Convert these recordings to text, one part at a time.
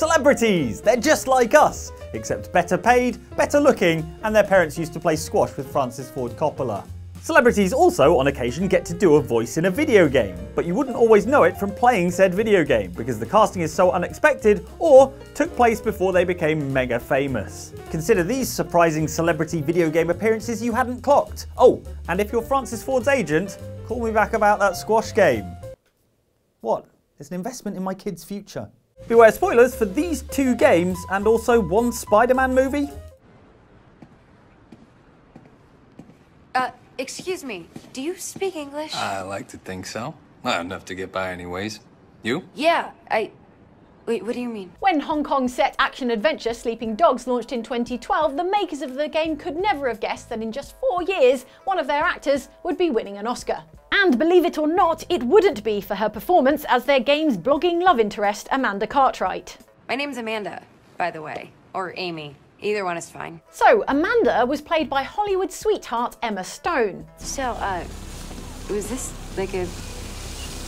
Celebrities! They're just like us, except better paid, better looking, and their parents used to play squash with Francis Ford Coppola. Celebrities also, on occasion, get to do a voice in a video game, but you wouldn't always know it from playing said video game because the casting is so unexpected or took place before they became mega famous. Consider these surprising celebrity video game appearances you hadn't clocked. Oh, and if you're Francis Ford's agent, call me back about that squash game. What? It's an investment in my kid's future. Beware spoilers for these two games and also one Spider-Man movie. Uh, excuse me. Do you speak English? I like to think so. Not enough to get by anyways. You? yeah, I. Wait, what do you mean? When Hong Kong set action adventure Sleeping Dogs launched in 2012, the makers of the game could never have guessed that in just four years, one of their actors would be winning an Oscar. And believe it or not, it wouldn't be for her performance as their game's blogging love interest, Amanda Cartwright. My name's Amanda, by the way. Or Amy. Either one is fine. So, Amanda was played by Hollywood sweetheart Emma Stone, So, uh, was this like a,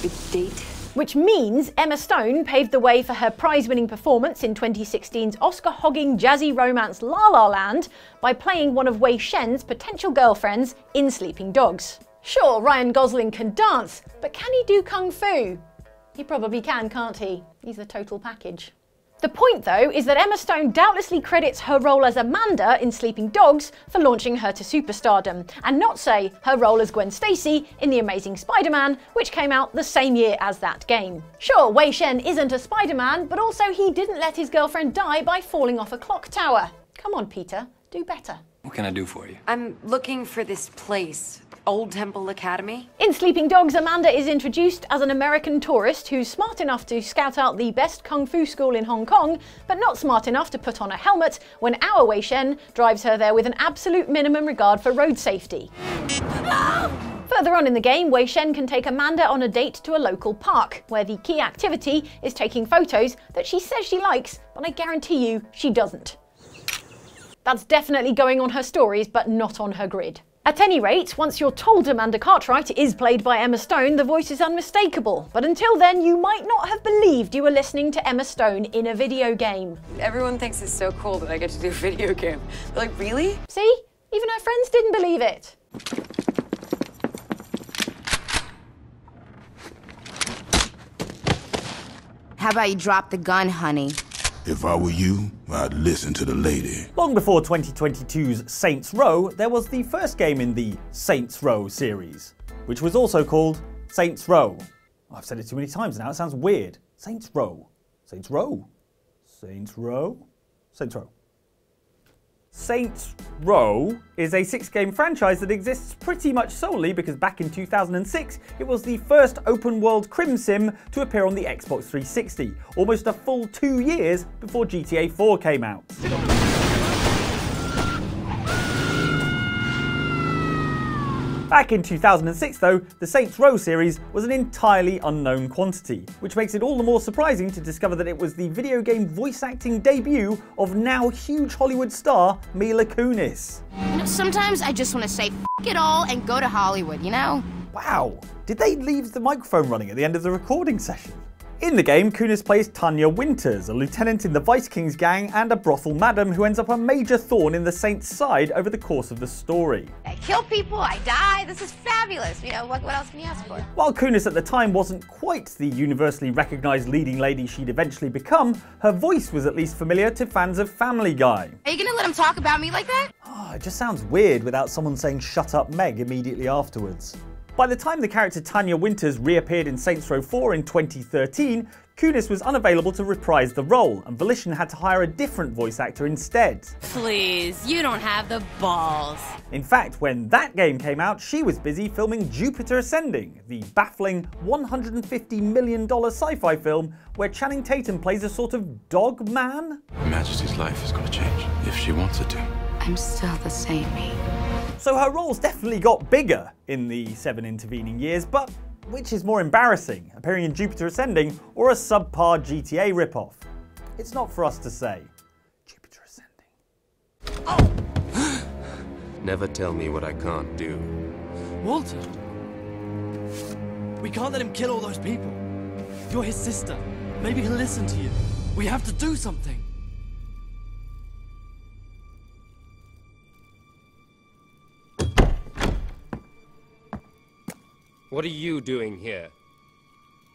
a date? which means Emma Stone paved the way for her prize winning performance in 2016's Oscar hogging jazzy romance La La Land by playing one of Wei Shen's potential girlfriends in Sleeping Dogs. Sure, Ryan Gosling can dance, but can he do kung fu? He probably can, can't he? He's the total package. The point, though, is that Emma Stone doubtlessly credits her role as Amanda in Sleeping Dogs for launching her to superstardom, and not, say, her role as Gwen Stacy in The Amazing Spider Man, which came out the same year as that game. Sure, Wei Shen isn't a Spider Man, but also he didn't let his girlfriend die by falling off a clock tower. Come on, Peter, do better. What can I do for you? I'm looking for this place. Old Temple Academy? In Sleeping Dogs, Amanda is introduced as an American tourist who's smart enough to scout out the best kung fu school in Hong Kong, but not smart enough to put on a helmet when our Wei Shen drives her there with an absolute minimum regard for road safety. Further on in the game, Wei Shen can take Amanda on a date to a local park, where the key activity is taking photos that she says she likes, but I guarantee you she doesn't. That's definitely going on her stories, but not on her grid. At any rate, once you're told Amanda Cartwright is played by Emma Stone, the voice is unmistakable. But until then, you might not have believed you were listening to Emma Stone in a video game. Everyone thinks it's so cool that I get to do a video game. They're like, really? See? Even our friends didn't believe it. How about you drop the gun, honey? If I were you, I'd listen to the lady. Long before 2022's Saints Row, there was the first game in the Saints Row series, which was also called Saints Row. I've said it too many times now, it sounds weird. Saints Row. Saints Row. Saints Row. Saints Row. Saints Row is a six game franchise that exists pretty much solely because back in 2006 it was the first open world crim sim to appear on the Xbox 360, almost a full two years before GTA 4 came out. Back in 2006 though, the Saints Row series was an entirely unknown quantity, which makes it all the more surprising to discover that it was the video game voice acting debut of now huge Hollywood star Mila Kunis. You know, sometimes I just want to say F it all and go to Hollywood, you know? Wow, did they leave the microphone running at the end of the recording session? In the game, Kunis plays Tanya Winters, a lieutenant in the Vice King's gang and a brothel madam who ends up a major thorn in the Saints' side over the course of the story. I kill people, I die. This is fabulous. You know, what, what else can you ask for? While Kunis at the time wasn't quite the universally recognised leading lady she'd eventually become, her voice was at least familiar to fans of Family Guy. Are you gonna let him talk about me like that? Oh, it just sounds weird without someone saying shut up Meg immediately afterwards. By the time the character Tanya Winters reappeared in Saints Row 4 in 2013, Kunis was unavailable to reprise the role, and Volition had to hire a different voice actor instead. Please, you don't have the balls. In fact, when that game came out, she was busy filming Jupiter Ascending, the baffling $150 million sci fi film where Channing Tatum plays a sort of dog man. Her Majesty's life is going to change if she wants it to. I'm still the same me. So her roles definitely got bigger in the seven intervening years, but which is more embarrassing, appearing in Jupiter Ascending or a subpar GTA ripoff? It's not for us to say. Jupiter Ascending. Oh! Never tell me what I can't do. Walter! We can't let him kill all those people. You're his sister. Maybe he'll listen to you. We have to do something. What are you doing here?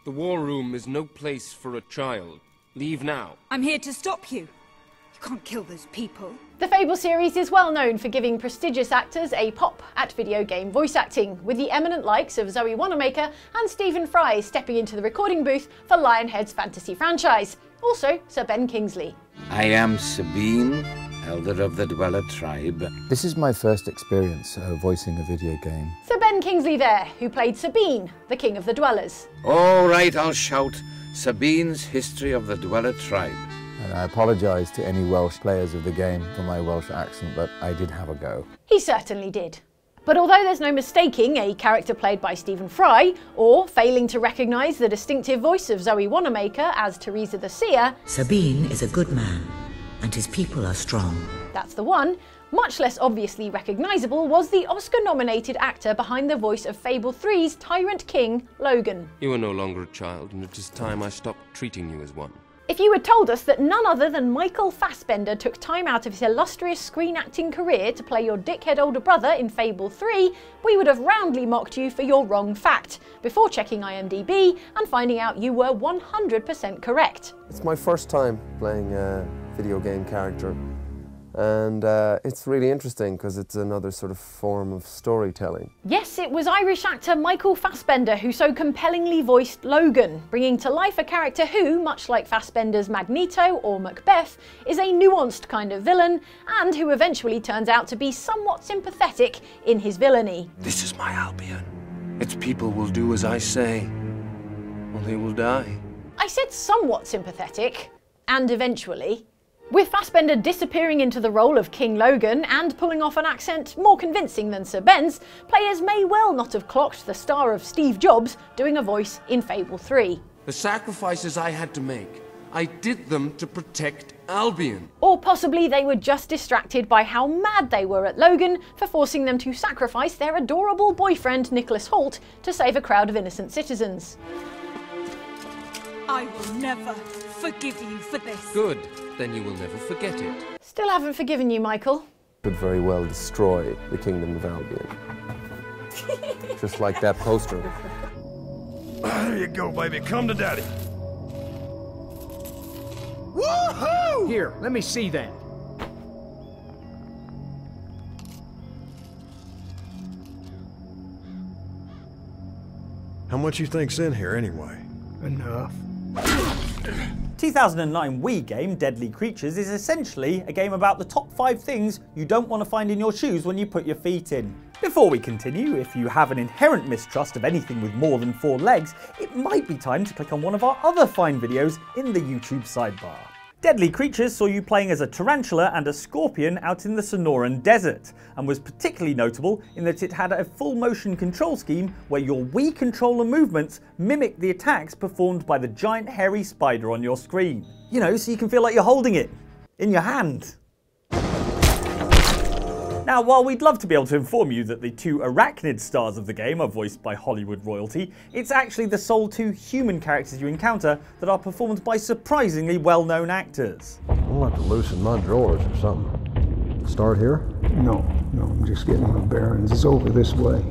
The war room is no place for a child. Leave now. I'm here to stop you. You can't kill those people. The Fable series is well known for giving prestigious actors a pop at video game voice acting, with the eminent likes of Zoe Wanamaker and Stephen Fry stepping into the recording booth for Lionhead's fantasy franchise. Also, Sir Ben Kingsley. I am Sabine, Elder of the Dweller tribe. This is my first experience uh, voicing a video game. Sir Ben Kingsley there, who played Sabine, the King of the Dwellers. All right, I'll shout Sabine's History of the Dweller tribe. And I apologise to any Welsh players of the game for my Welsh accent, but I did have a go. He certainly did. But although there's no mistaking a character played by Stephen Fry, or failing to recognise the distinctive voice of Zoe Wanamaker as Teresa the Seer, Sabine is a good man, and his people are strong. That's the one. Much less obviously recognisable was the Oscar nominated actor behind the voice of Fable 3's Tyrant King, Logan. You are no longer a child, and it is time I stopped treating you as one. If you had told us that none other than Michael Fassbender took time out of his illustrious screen acting career to play your dickhead older brother in Fable 3, we would have roundly mocked you for your wrong fact, before checking IMDb and finding out you were 100% correct. It's my first time playing a video game character, and uh, it's really interesting because it's another sort of form of storytelling. Yes, it was Irish actor Michael Fassbender who so compellingly voiced Logan, bringing to life a character who, much like Fassbender's Magneto or Macbeth, is a nuanced kind of villain, and who eventually turns out to be somewhat sympathetic in his villainy. This is my Albion. Its people will do as I say, or they will die. I said somewhat sympathetic, and eventually. With Fassbender disappearing into the role of King Logan and pulling off an accent more convincing than Sir Ben's, players may well not have clocked the star of Steve Jobs doing a voice in Fable 3. The sacrifices I had to make, I did them to protect Albion. Or possibly they were just distracted by how mad they were at Logan for forcing them to sacrifice their adorable boyfriend Nicholas Hoult to save a crowd of innocent citizens. I will never forgive you for this. Good. Then you will never forget it. Still haven't forgiven you, Michael. Could very well destroy the Kingdom of Albion. Just like that poster. There you go, baby. Come to daddy. Woohoo! Here, let me see that. How much you think's in here anyway? Enough. 2009 Wii game Deadly Creatures is essentially a game about the top 5 things you don't want to find in your shoes when you put your feet in. Before we continue, if you have an inherent mistrust of anything with more than 4 legs, it might be time to click on one of our other fine videos in the YouTube sidebar. Deadly Creatures saw you playing as a tarantula and a scorpion out in the Sonoran Desert, and was particularly notable in that it had a full motion control scheme where your Wii controller movements mimicked the attacks performed by the giant hairy spider on your screen. You know, so you can feel like you're holding it in your hand. Now, while we'd love to be able to inform you that the two arachnid stars of the game are voiced by Hollywood royalty, it's actually the sole two human characters you encounter that are performed by surprisingly well-known actors. I'll have to loosen my drawers or something. Start here? No, no, I'm just getting my bearings. It's over this way.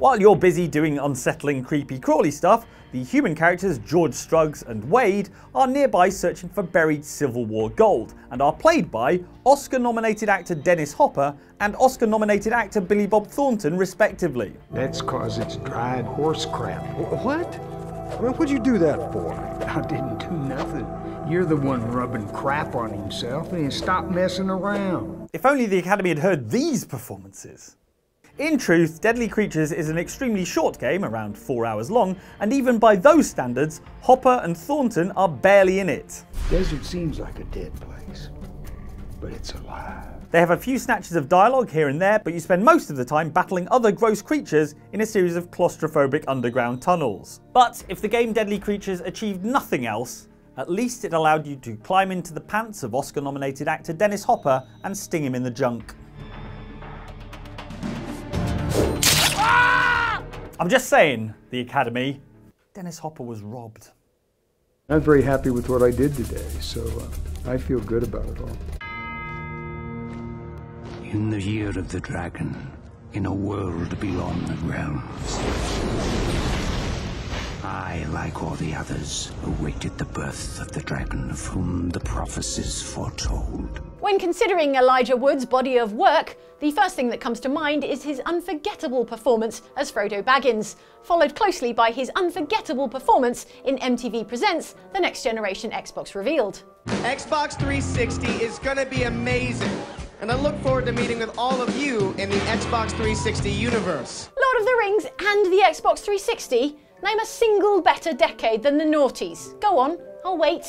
While you're busy doing unsettling, creepy, crawly stuff, the human characters George Struggs and Wade are nearby searching for buried Civil War gold and are played by Oscar nominated actor Dennis Hopper and Oscar nominated actor Billy Bob Thornton, respectively. That's cause it's dried horse crap. What? I mean, what'd you do that for? I didn't do nothing. You're the one rubbing crap on himself and stop messing around. If only the Academy had heard these performances. In truth, Deadly Creatures is an extremely short game, around 4 hours long, and even by those standards, Hopper and Thornton are barely in it. Desert seems like a dead place, but it's alive. They have a few snatches of dialogue here and there, but you spend most of the time battling other gross creatures in a series of claustrophobic underground tunnels. But if the game Deadly Creatures achieved nothing else, at least it allowed you to climb into the pants of Oscar nominated actor Dennis Hopper and sting him in the junk. I'm just saying, the Academy, Dennis Hopper was robbed. I'm very happy with what I did today, so uh, I feel good about it all. In the year of the dragon, in a world beyond the realms, I, like all the others, awaited the birth of the dragon of whom the prophecies foretold. When considering Elijah Wood's body of work, the first thing that comes to mind is his unforgettable performance as Frodo Baggins, followed closely by his unforgettable performance in MTV Presents The Next Generation Xbox Revealed. Xbox 360 is gonna be amazing, and I look forward to meeting with all of you in the Xbox 360 universe. Lord of the Rings and the Xbox 360? Name a single better decade than the noughties. Go on, I'll wait.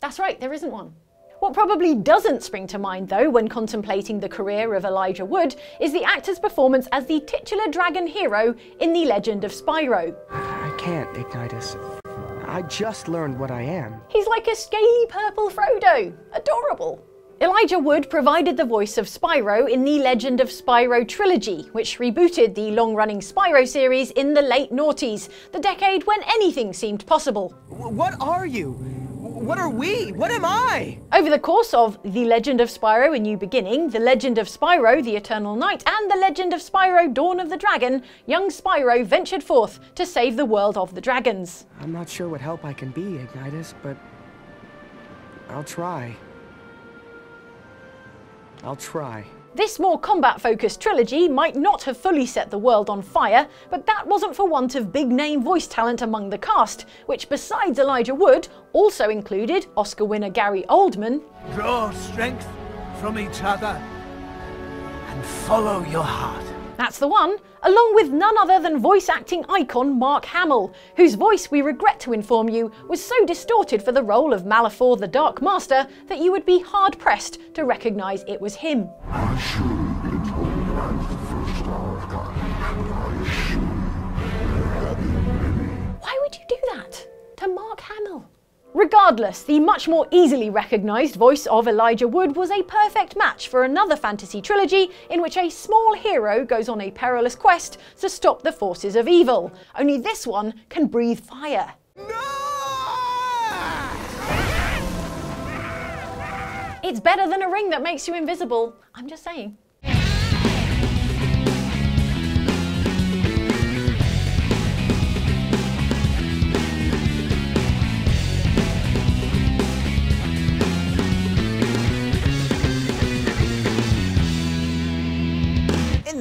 That's right, there isn't one. What probably doesn't spring to mind, though, when contemplating the career of Elijah Wood, is the actor's performance as the titular dragon hero in The Legend of Spyro. I can't, Ignitus. I just learned what I am. He's like a scaly purple Frodo. Adorable. Elijah Wood provided the voice of Spyro in the Legend of Spyro trilogy, which rebooted the long running Spyro series in the late noughties, the decade when anything seemed possible. What are you? What are we? What am I? Over the course of The Legend of Spyro A New Beginning, The Legend of Spyro The Eternal Night, and The Legend of Spyro Dawn of the Dragon, young Spyro ventured forth to save the world of the dragons. I'm not sure what help I can be, Ignitus, but I'll try. I'll try. This more combat focused trilogy might not have fully set the world on fire, but that wasn't for want of big name voice talent among the cast, which besides Elijah Wood also included Oscar winner Gary Oldman. Draw strength from each other and follow your heart. That's the one, along with none other than voice acting icon Mark Hamill, whose voice we regret to inform you was so distorted for the role of Malefor the Dark Master that you would be hard pressed to recognise it was him. Why would you do that to Mark Hamill? Regardless, the much more easily recognised voice of Elijah Wood was a perfect match for another fantasy trilogy in which a small hero goes on a perilous quest to stop the forces of evil. Only this one can breathe fire. It's better than a ring that makes you invisible. I'm just saying.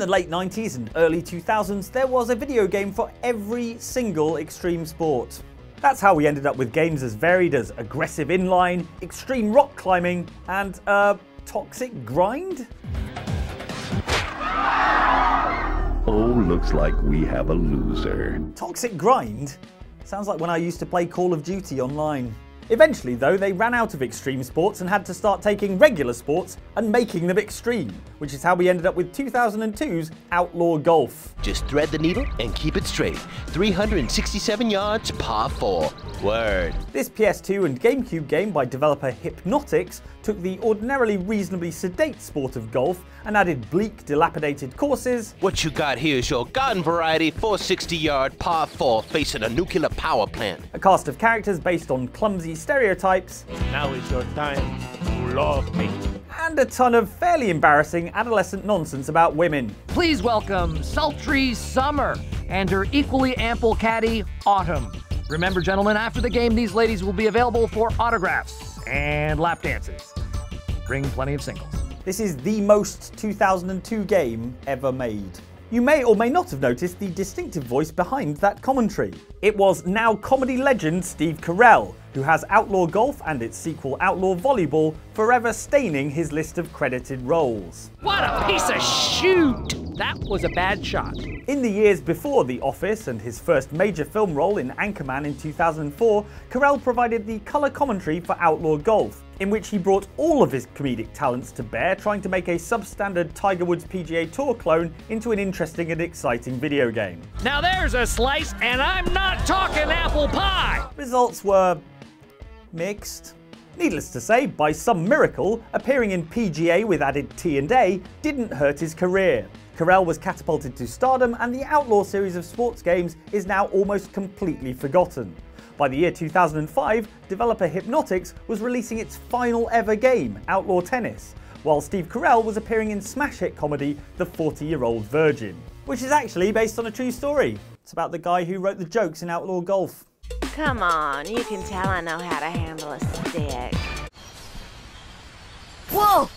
The late 90s and early 2000s, there was a video game for every single extreme sport. That's how we ended up with games as varied as aggressive inline, extreme rock climbing, and, uh, toxic grind? Oh, looks like we have a loser. Toxic grind? Sounds like when I used to play Call of Duty online. Eventually, though, they ran out of extreme sports and had to start taking regular sports and making them extreme, which is how we ended up with 2002's Outlaw Golf. Just thread the needle and keep it straight. 367 yards, par 4. Word. This PS2 and GameCube game by developer Hypnotix took the ordinarily reasonably sedate sport of golf and added bleak, dilapidated courses. What you got here is your garden variety 460 yard par 4 facing a nuclear power plant. A cast of characters based on clumsy stereotypes. Now is your time to love me. And a ton of fairly embarrassing adolescent nonsense about women. Please welcome sultry Summer and her equally ample caddy, Autumn. Remember, gentlemen, after the game, these ladies will be available for autographs and lap dances. Bring plenty of singles. This is the most 2002 game ever made. You may or may not have noticed the distinctive voice behind that commentary. It was now comedy legend Steve Carell, who has Outlaw Golf and its sequel Outlaw Volleyball forever staining his list of credited roles. What a piece of shoot! That was a bad shot. In the years before The Office and his first major film role in Anchorman in 2004, Carell provided the colour commentary for Outlaw Golf, in which he brought all of his comedic talents to bear, trying to make a substandard Tiger Woods PGA Tour clone into an interesting and exciting video game. Now there's a slice, and I'm not talking apple pie! Results were mixed. Needless to say, by some miracle, appearing in PGA with added T&A didn't hurt his career. Carell was catapulted to stardom and the Outlaw series of sports games is now almost completely forgotten. By the year 2005, developer Hypnotix was releasing its final ever game, Outlaw Tennis, while Steve Carell was appearing in smash hit comedy The 40 Year Old Virgin, which is actually based on a true story. It's about the guy who wrote the jokes in Outlaw Golf. Come on, you can tell I know how to handle a stick. Whoa!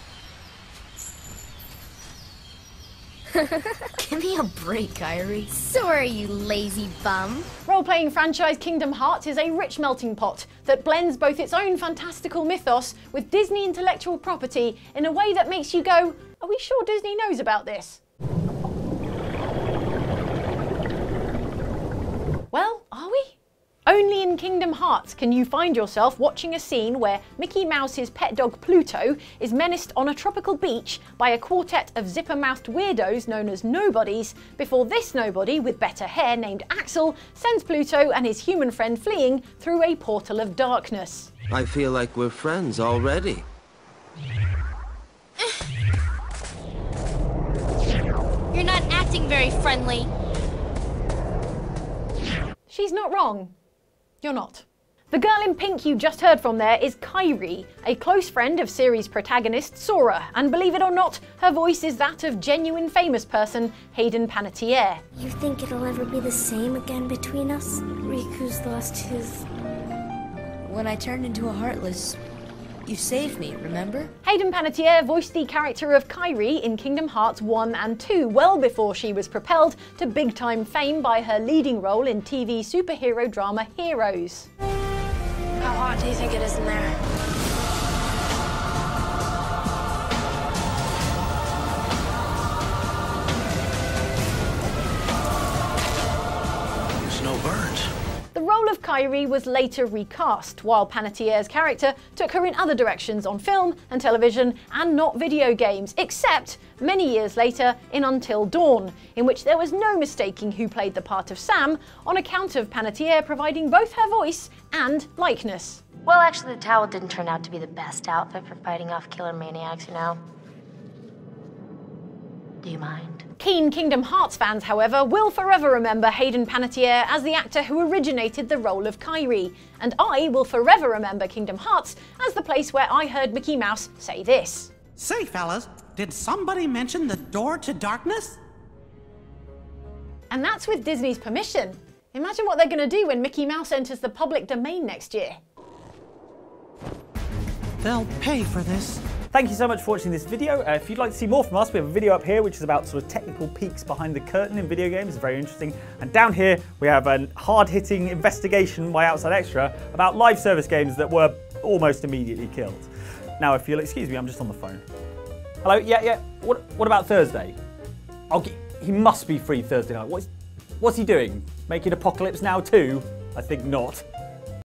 Give me a break, Kairi. Sorry, you lazy bum. Role-playing franchise Kingdom Hearts is a rich melting pot that blends both its own fantastical mythos with Disney intellectual property in a way that makes you go, are we sure Disney knows about this? Well, are we? Only in Kingdom Hearts can you find yourself watching a scene where Mickey Mouse's pet dog Pluto is menaced on a tropical beach by a quartet of zipper-mouthed weirdos known as Nobodies before this nobody with better hair named Axel sends Pluto and his human friend fleeing through a portal of darkness. I feel like we're friends already. You're not acting very friendly. She's not wrong. You're not. The girl in pink you just heard from there is Kairi, a close friend of series protagonist Sora, and believe it or not, her voice is that of genuine famous person Hayden Panettiere. You think it'll ever be the same again between us? Riku's lost his... When I turned into a Heartless, you saved me, remember? Hayden Panettiere voiced the character of Kairi in Kingdom Hearts 1 and 2 well before she was propelled to big-time fame by her leading role in TV superhero drama Heroes. How hot do you think it is in there? Kairi was later recast, while Panettiere's character took her in other directions on film and television and not video games, except many years later in Until Dawn, in which there was no mistaking who played the part of Sam on account of Panettiere providing both her voice and likeness. Well, actually, the towel didn't turn out to be the best outfit for fighting off killer maniacs, you know. Do you mind? Keen Kingdom Hearts fans, however, will forever remember Hayden Panettiere as the actor who originated the role of Kairi, and I will forever remember Kingdom Hearts as the place where I heard Mickey Mouse say this. Say, fellas, did somebody mention the door to darkness? And that's with Disney's permission. Imagine what they're going to do when Mickey Mouse enters the public domain next year. They'll pay for this. Thank you so much for watching this video. Uh, if you'd like to see more from us, we have a video up here which is about sort of technical peeks behind the curtain in video games. Very interesting. And down here we have a hard-hitting investigation by Outside Extra about live service games that were almost immediately killed. Now, if you'll excuse me, I'm just on the phone. Hello, yeah, yeah. What, what about Thursday? I'll get, he must be free Thursday night. What's, what's he doing? Making Apocalypse Now too? I think not.